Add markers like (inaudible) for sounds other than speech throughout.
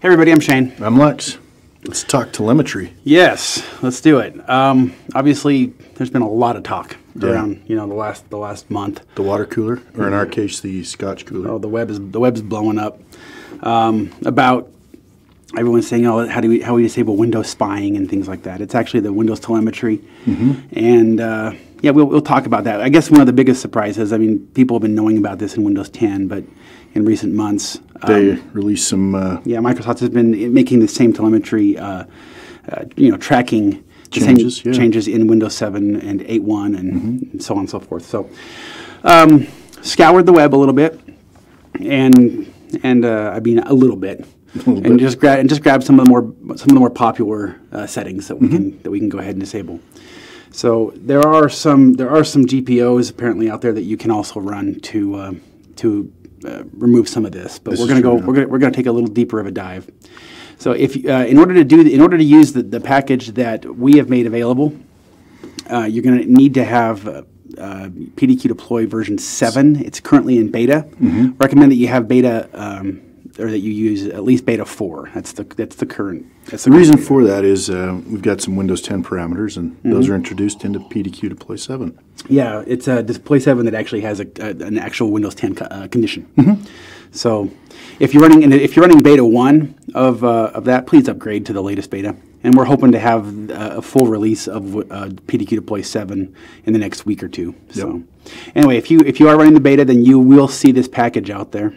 Hey, everybody, I'm Shane. I'm Lex. Let's talk telemetry. Yes, let's do it. Um, obviously, there's been a lot of talk Yeah. around, you know, the last the last month. The water cooler, or in our case, the Scotch cooler. Oh, the web is the web's blowing up um, about everyone's saying, "Oh, how do we how we disable Windows spying and things like that?" It's actually the Windows telemetry, and uh, yeah, we'll we'll talk about that. I guess one of the biggest surprises. I mean, people have been knowing about this in Windows 10, but in recent months, they um, released some. Uh, yeah, Microsoft has been making the same telemetry, uh, uh, you know, tracking Changes, yeah. changes in Windows 7 and 8.1 and so on and so forth. So, um, scoured the web a little bit, and and uh, I mean a little bit, and bit. just grab and just grab some of the more some of the more popular uh, settings that we can that we can go ahead and disable. So there are some there are some GPOs apparently out there that you can also run to um, to uh, remove some of this. But This we're going to go we're going we're going to take a little deeper of a dive. So if uh, in order to do in order to use the, the package that we have made available, uh, you're going to need to have uh, uh, PDQ deploy version seven. It's currently in beta. Mm-hmm. Recommend that you have beta. Um, or that you use at least beta four. That's the that's the current. That's the reason for that is uh, we've got some Windows 10 parameters, and those are introduced into PDQ Deploy 7. Yeah, it's a display seven that actually has a, a, an actual Windows 10 co- uh, condition. So, if you're running if you're running beta one of uh, of that, please upgrade to the latest beta. And we're hoping to have uh, a full release of uh, PDQ Deploy seven in the next week or two. So, anyway, if you if you are running the beta, then you will see this package out there.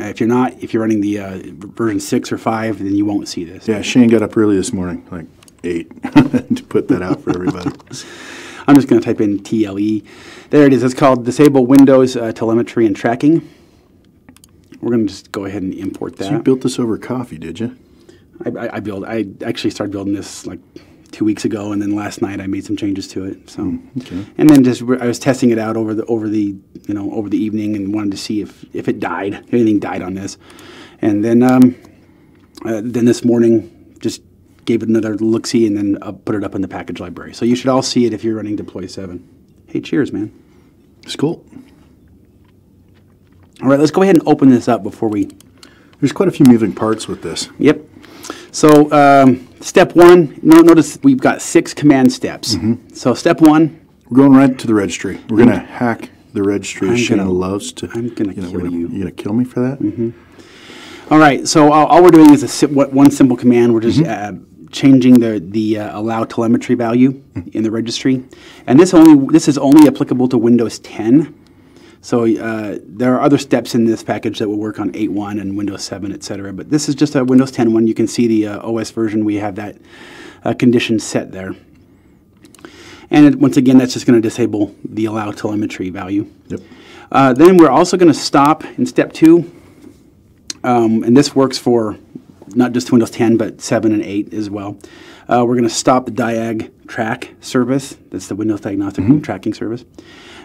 Uh, if you're not, if you're running the uh, version six or five, then you won't see this. Yeah, Shane got up early this morning, like 8, (laughs) to put that out for everybody. (laughs) I'm just going to type in TLE. There it is. It's called Disable Windows uh, Telemetry and Tracking. We're going to just go ahead and import so you built this over coffee, did you? I, I, I build. I actually started building this like two weeks ago, and then last night I made some changes to it. So, Hmm, okay. and then just re- I was testing it out over the over the you know over the evening, and wanted to see if if it died, if anything died on this, and then um, uh, then this morning just gave it another look see, and then uh, put it up in the package library. So you should all see it if you're running deploy seven. Hey, cheers, man. It's cool. All right, let's go ahead and open this up before we. There's quite a few moving parts with this. Yep. So um, step one. No, notice we've got six command steps. Mm-hmm. So step one. We're going right to the registry. We're going to mm-hmm. hack the registry. I'm Shane gonna- loves to. I'm gonna you know, kill gonna- you. You going to kill me for that? Mm-hmm. All right. So all, all we're doing is a one simple command. We're just uh, changing the the uh, allow telemetry value mm. in the registry, and this only this is only applicable to Windows 10. So uh, there are other steps in this package that will work on 8.1 and Windows 7, et cetera. But this is just a Windows 10 one. You can see the uh, OS version. We have that uh, condition set there. And it, once again, that's just going to disable the allow telemetry value. Yep. Uh, then we're also going to stop in step two, um, and this works for not just Windows 10, but 7 and 8 as well. Uh, we're going to stop the Diag track service. That's the Windows Diagnostic Tracking Service.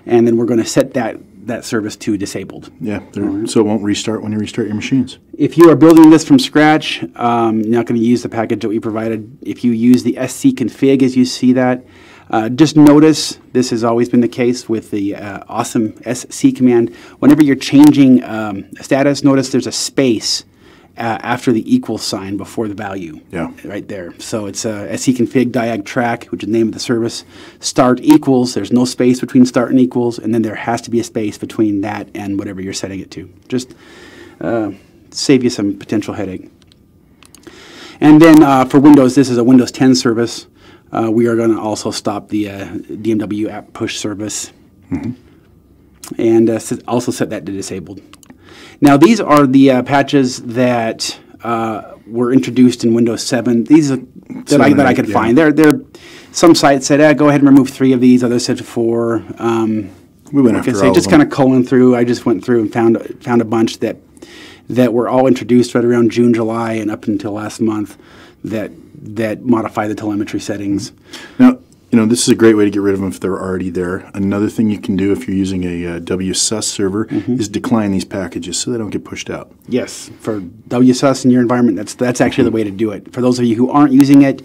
And then we're going to set that, that service to disabled. Yeah, there- so it won't restart when you restart your machines. If you are building this from scratch, um, you're not going to use the package that we provided. If you use the SC config as you see that, uh, just notice this has always been the case with the uh, awesome SC command. Whenever you're changing um, status, notice there's a space after the equal sign before the value. Yeah. Right there. So it's a SC config diag track, which is the name of the service. Start equals. There's no space between start and equals, and then there has to be a space between that and whatever you're setting it to. Just uh, save you some potential headache. And then uh, for Windows, this is a Windows 10 service. Uh, we are going to also stop the uh, DMW app push service and uh, also set that to disabled. Now, these are the uh, patches that uh, were introduced in Windows 7. These are that I, that I could eight, find. yeah. They're, they're, some sites said, eh, go ahead and remove three of these. Others said four. Um, We went like I after say, all just kind of culling through. I just went through and found found a bunch that that were all introduced right around June, July, and up until last month. That that modify the telemetry settings. Now, you know, this is a great way to get rid of them if they're already there. Another thing you can do if you're using a uh, WSUS server Mm-hmm. is decline these packages so they don't get pushed out. Yes, for WSUS in your environment, that's that's actually the way to do it. For those of you who aren't using it,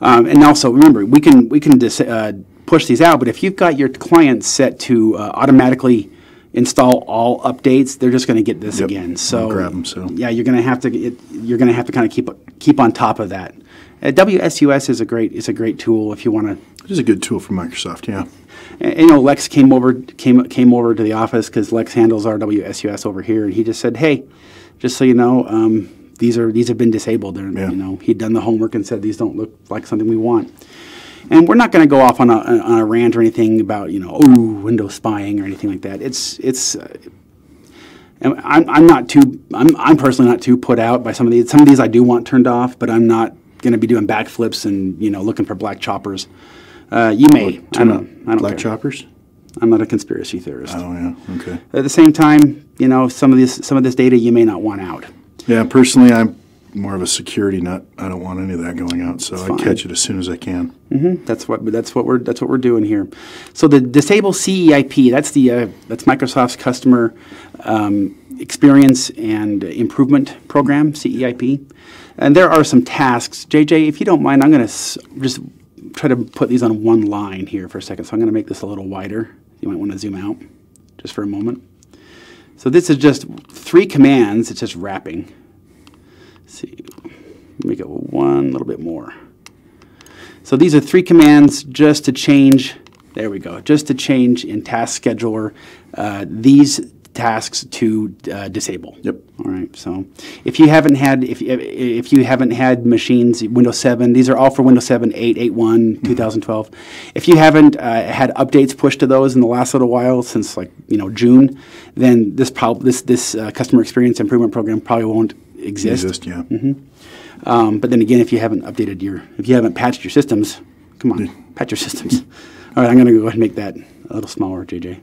um, and also remember, we can we can dis- uh, push these out. But if you've got your client set to uh, automatically install all updates, they're just going to get this Yep, again. I'll So grab 'em, so. yeah, you're going to have to. It, you're going to have to kind of keep keep on top of that. Uh, WSUS is a great is a great tool if you want to It is a good tool for Microsoft, yeah. and, you know, Lex came over came came over to the office because Lex handles our WSUS over here, and he just said, "Hey, just so you know, um, these are these have been disabled." They're, Yeah. You know, he'd done the homework and said these don't look like something we want. And we're not going to go off on a, on a rant or anything about you know, oh, Windows spying or anything like that. It's it's. Uh, and I'm, I'm not too I'm, I'm personally not too put out by some of these some of these I do want turned off, but I'm not going to be doing backflips and you know looking for black choppers. Uh, you may. I don't. on I don't Black care. choppers? I'm not a conspiracy theorist. Oh, yeah, okay. At the same time, you know, some of this some of this data you may not want out. Yeah, personally, I'm more of a security nut. I don't want any of that going out, so I catch it as soon as I can. That's what that's what we're that's what we're doing here. So the disable CEIP that's the uh, that's Microsoft's customer um, experience and improvement program CEIP, and there are some tasks. JJ, if you don't mind, I'm going to just try to put these on one line here for a second. So I'm going to make this a little wider. You might want to zoom out just for a moment. So this is just three commands. It's just wrapping. Let's see, make it one little bit more. So these are three commands just to change, there we go, just to change in Task Scheduler uh, these tasks to uh, disable. Yep. All right. So if you haven't had if if you haven't had machines Windows 7, these are all for Windows 7 8 8.1 2012. If you haven't uh, had updates pushed to those in the last little while since like, you know, June, then this prob- this this uh, customer experience improvement program probably won't exist. Exist, yeah. Um, but then again, if you haven't updated your, if you haven't patched your systems, come on, patch your systems. (laughs) All right, I'm going to go ahead and make that a little smaller, JJ.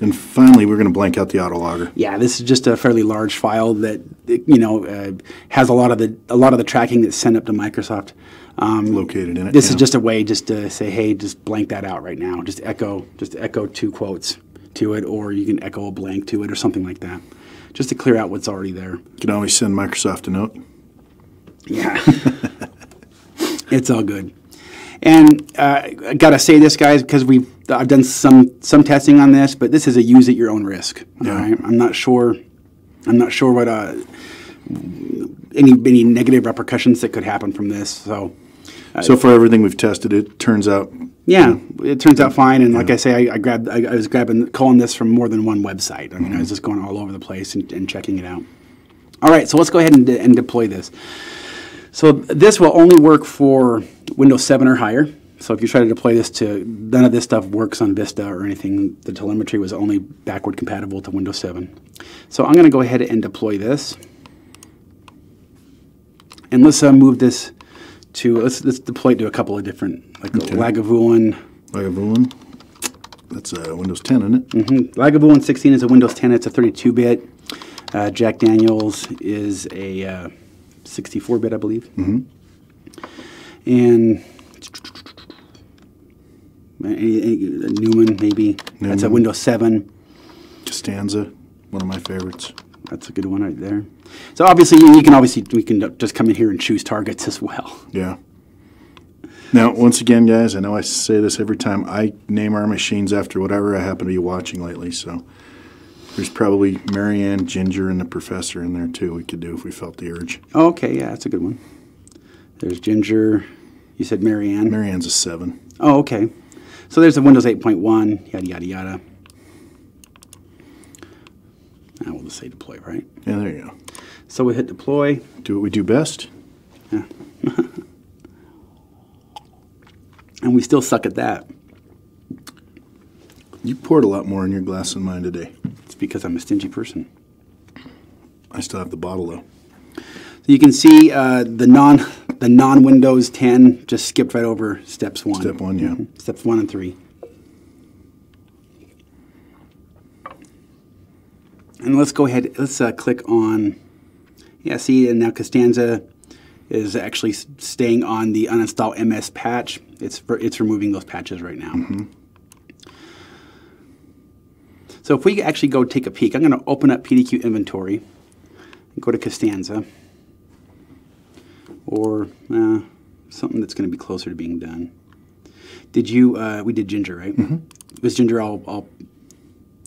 And finally, we're going to blank out the autologger. Yeah, this is just a fairly large file that you know uh, has a lot of the a lot of the tracking that's sent up to Microsoft. Um, Located in it, This is just a way just to say, hey, just blank that out right now. Just echo, just echo two quotes to it, or you can echo a blank to it, or something like that, just to clear out what's already there. You can always send Microsoft a note. Yeah. (laughs) it's all good. And uh, I gotta say this, guys, because we've I've done some some testing on this, but this is a use at your own risk. Yeah. right, I'm not sure. I'm not sure what uh, any any negative repercussions that could happen from this. So So for everything we've tested, it turns out yeah, it turns out fine. And like I say, I, I grabbed I, I was grabbing calling this from more than one website. I mean, I was just going all over the place and, and checking it out. All right, so let's go ahead and, and deploy this. So this will only work for Windows 7 or higher. So if you try to deploy this to, none of this stuff works on Vista or anything. The telemetry was only backward compatible to Windows 7. So I'm going to go ahead and deploy this. And let's uh, move this to, let's, let's deploy it to a couple of different, like Lagavulin. Lagavulin, that's uh, Windows 10, isn't it? Mm-hmm. Lagavulin 16 is a Windows 10. It's a 32-bit. Uh, Jack Daniels is a uh, 64-bit, I believe. Mm-hmm. And Newman, maybe. That's a Newman. Windows 7. Costanza, one of my favorites. That's a good one right there. So obviously, you, you can obviously we can just come in here and choose targets as well. Yeah. Now, once again, guys, I know I say this every time. I name our machines after whatever I happen to be watching lately. So there's probably Marianne, Ginger, and the Professor in there too. We could do if we felt the urge. Oh, okay, yeah, that's a good one. There's Ginger. You said Marianne. Marianne's a seven. Oh, okay. So there's a Windows 8.1, yada, yada, yada. Now we'll just say deploy, right? Yeah, there you go. So we hit deploy. Do what we do best. Yeah. (laughs) And we still suck at that. You poured a lot more in your glass than mine today. Because I'm a stingy person. I still have the bottle though. So you can see uh, the non the non Windows 10 just skipped right over steps one. Step one, yeah. Mhm. Steps one and three. And let's go ahead. Let's uh, click on. Yeah, see, and now Costanza is actually staying on the uninstall MS patch. It's for, it's removing those patches right now. So if we actually go take a peek, I'm going to open up PDQ inventory and go to Costanza or uh, something that's going to be closer to being done. Did you? Uh, we did Ginger, right? Mm-hmm. Was Ginger all, all?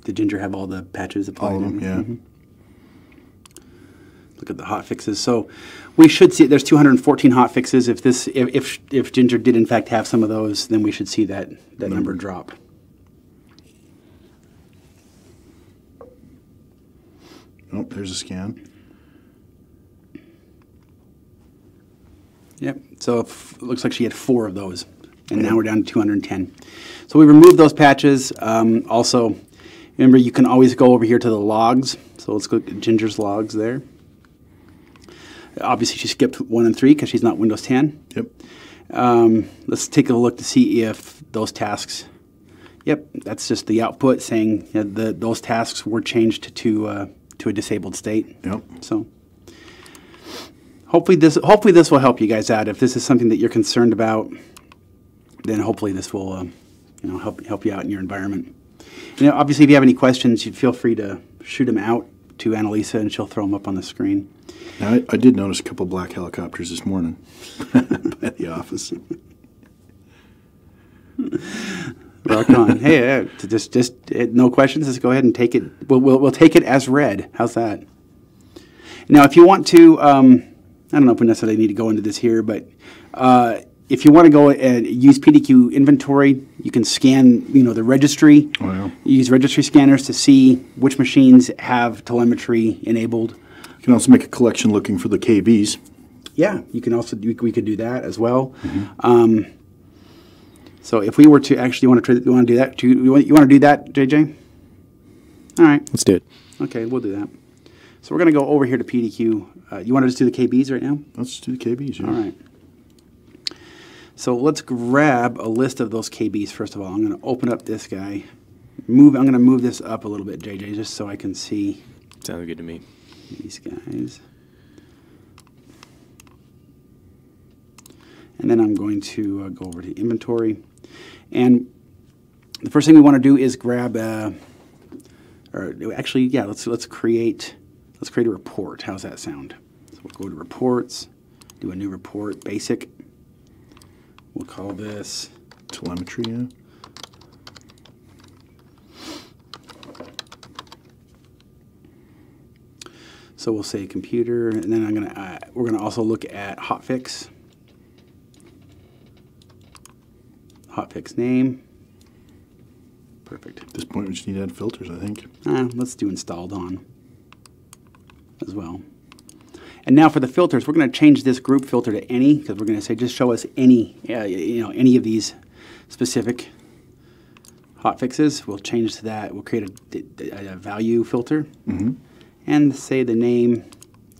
Did Ginger have all the patches applied? All of them, yeah. everything? look at the hot fixes. So we should see there's 214 hot fixes. If this if if, if Ginger did in fact have some of those, then we should see that that number drop. Oh, there's a scan. Yep. So it looks like she had four of those, and now we're down to 210. So we removed those patches. Um, also, remember you can always go over here to the logs. So let's go Ginger's logs there. Obviously, she skipped one and three because she's not Windows 10. Yep. Um, let's take a look to see if those tasks. Yep, that's just the output saying that the, those tasks were changed to uh, to a disabled state. Yep. So hopefully this hopefully this will help you guys out. If this is something that you're concerned about, then hopefully this will um, you know help help you out in your environment. You know, obviously, if you have any questions, you feel free to shoot them out to Annalisa, and she'll throw them up on the screen. Now, I, I did notice a couple black helicopters this morning (laughs) by the office. (laughs) Rock on. hey, uh, to just just uh, no questions. Just go ahead and take it. We'll, we'll we'll take it as read. How's that? Now, if you want to, um, I don't know if we necessarily need to go into this here, but uh, if you want to go and use PDQ inventory, you can scan, you know, the registry. Oh, yeah. Use registry scanners to see which machines have telemetry enabled. You can also make a collection looking for the KBs. Yeah, you can also we, we could do that as well. Um, so if we were to actually want to you want to do that, do you, you want to do that, JJ? All right, Let's do it. okay, we'll do that. So we're going to go over here to PDQ. Uh, you want to just do the KBs right now? Let's do the KBs. Yeah. All right. So let's grab a list of those KBs first of all. I'm going to open up this guy. Move. I'm going to move this up a little bit, JJ, just so I can see Sounds good to me. these guys. And then I'm going to uh, go over to inventory. And the first thing we want to do is grab a, or actually, yeah, let's, let's create, let's create a report. How's that sound? So we'll go to reports, do a new report, basic. We'll call this Telemetry, yeah. So we'll say computer, and then I'm gonna uh, we're gonna also look at hotfix. Hotfix name. Perfect. At this point, we just need to add filters, I think. Uh, let's do installed on as well. And now for the filters, we're going to change this group filter to any because we're going to say just show us any, uh, you know, any of these specific hotfixes. We'll change to that. We'll create a, a value filter and say the name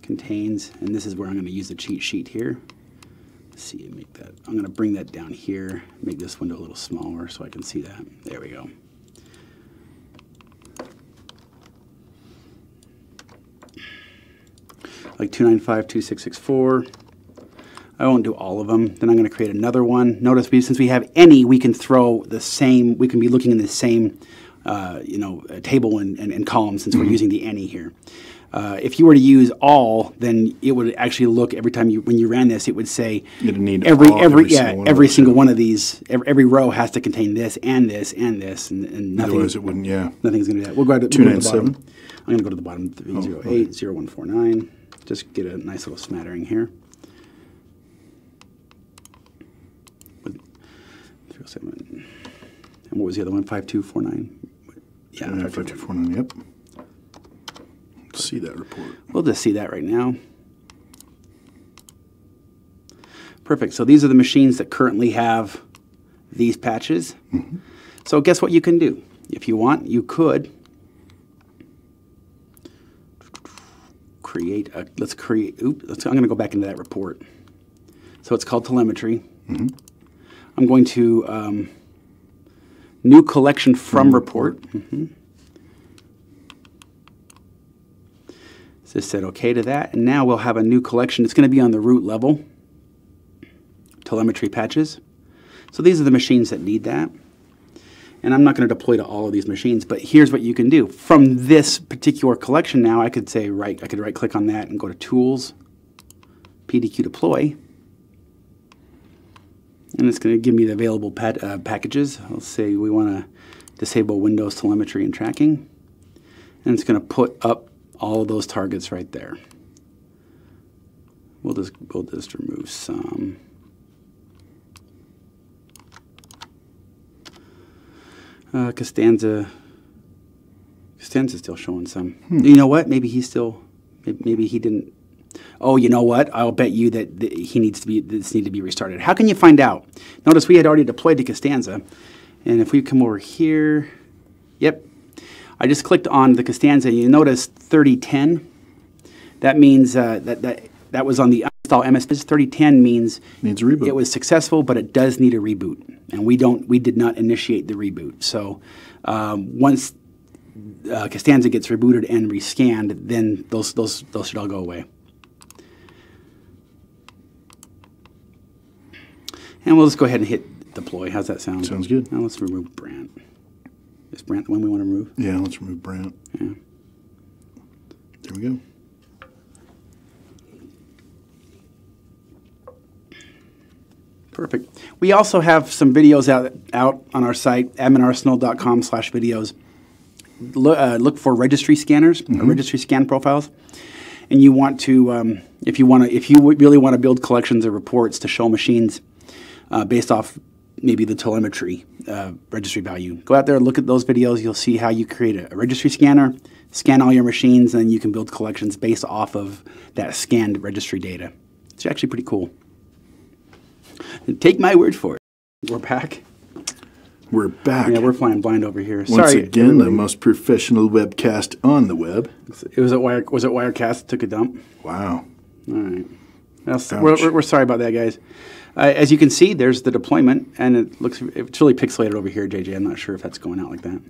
contains, and this is where I'm going to use the cheat sheet here. Let's see, make that. I'm going to bring that down here, make this window a little smaller so I can see that. There we go. like 295, 2664. I won't do all of them. Then I'm going to create another one. Notice we, since we have any, we can throw the same, we can be looking in the same, uh, you know, table and, and, and column since we're using the any here. Uh, if you were to use all, then it would actually look every time you when you ran this, it would say You'd need every all- every, every yeah single one of every single one of these every, every row has to contain this and this and this and, and nothing Otherwise, it wouldn't, yeah. Nothing's going to do that. We'll go to, we'll go to the 297. bottom. I'm going to go to the bottom of the V08, 0149. Just get a nice little smattering here. With 307. And what was the other one? 5249? Yeah, 5249, yep. See that report. We'll just see that right now. Perfect. So these are the machines that currently have these patches. Mm-hmm. So guess what you can do? If you want, you could create a, let's create, oop, let's, I'm going to go back into that report. So it's called telemetry. Mm-hmm. I'm going to, um, new collection from mm-hmm. report. Just said okay to that, and now we'll have a new collection. It's going to be on the root level. Telemetry patches. So these are the machines that need that. And I'm not going to deploy to all of these machines, but here's what you can do. From this particular collection now, I could say right, I could right click on that and go to Tools, PDQ Deploy. And it's going to give me the available uh, packages. I'll say we want to disable Windows telemetry and tracking. And it's going to put up all of those targets right there. We'll just we'll just remove some. Uh, Costanza. Costanza's still showing some. You know what? Maybe he's still. Maybe he didn't. Oh, you know what? I'll bet you that th- he needs to be. This need to be restarted. How can you find out? Notice we had already deployed to Costanza, and if we come over here, yep, I just clicked on the Costanza. And you notice 3010. That means uh, that that that was on the install MS. 3010 means Needs a reboot. It was successful, but it does need a reboot, and we don't. We did not initiate the reboot. So um, once uh, Costanza gets rebooted and rescanned, then those those those should all go away. And we'll just go ahead and hit deploy. How's that sound? Sounds good. Now let's remove Brant. Is Brant the one we want to remove? Yeah, let's remove Brant. Yeah. There we go. Perfect. We also have some videos out out on our site, adminarsenal.com slash videos. Look, uh, look for registry scanners, or registry scan profiles, and you want to, um, if you want to, if you really want to build collections of reports to show machines uh, based off maybe the telemetry uh, registry value, go out there, look at those videos. You'll see how you create a, a registry scanner, scan all your machines, and then you can build collections based off of that scanned registry data. It's actually pretty cool. Take my word for it. We're back. We're back. Yeah, we're flying blind over here. Once Sorry, again, the most professional webcast on the web. It was at Wire. Was it Wirecast? Took a dump. Wow. All right. We're, we're, sorry about that, guys. Uh, as you can see, there's the deployment, and it looks it's really pixelated over here, JJ. I'm not sure if that's going out like that.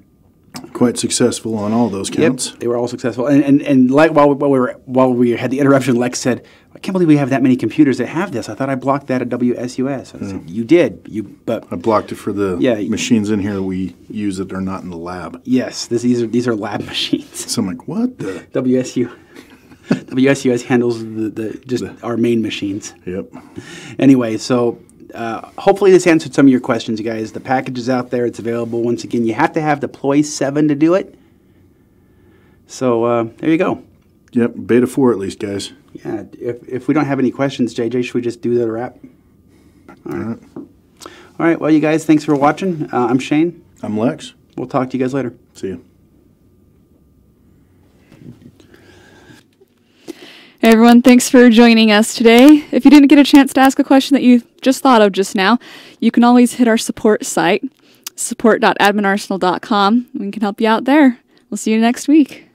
Quite successful on all those counts. Yep, they were all successful. And and, and like while, we- while we were while we had the interruption, Lex said, "I can't believe we have that many computers that have this. I thought I blocked that at WSUS." I said, "You did. You but I blocked it for the Yeah, machines in here we use that are not in the lab. yes, this, these are these are lab (laughs) machines." So I'm like, what the? WSU. (laughs) WSUS handles the, the just our main machines. Yep. Anyway, so uh, hopefully this answered some of your questions, you guys. The package is out there; it's available. Once again, you have to have Deploy Seven to do it. So uh, there you go. Yep. Beta 4 at least, guys. Yeah. If if we don't have any questions, JJ, should we just do the wrap? All right. All right. Well, you guys, thanks for watching. Uh, I'm Shane. I'm Lex. We'll talk to you guys later. See you. Hey everyone, thanks for joining us today. If you didn't get a chance to ask a question that you just thought of just now, you can always hit our support site, support.adminarsenal.com. We can help you out there. We'll see you next week.